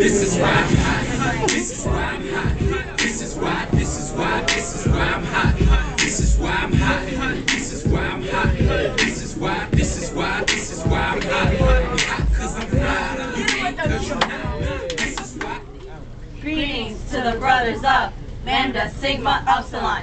This is why I'm hot. This is why I'm hot. This is why. This is why. This is why I'm hot. This is why I'm hot. This is why I'm hot. This is why. This is why. This is why I'm hot. Hot cause I'm hot. You ain't cause you're not. This is why. Greetings to the brothers up. Lambda Sigma Upsilon.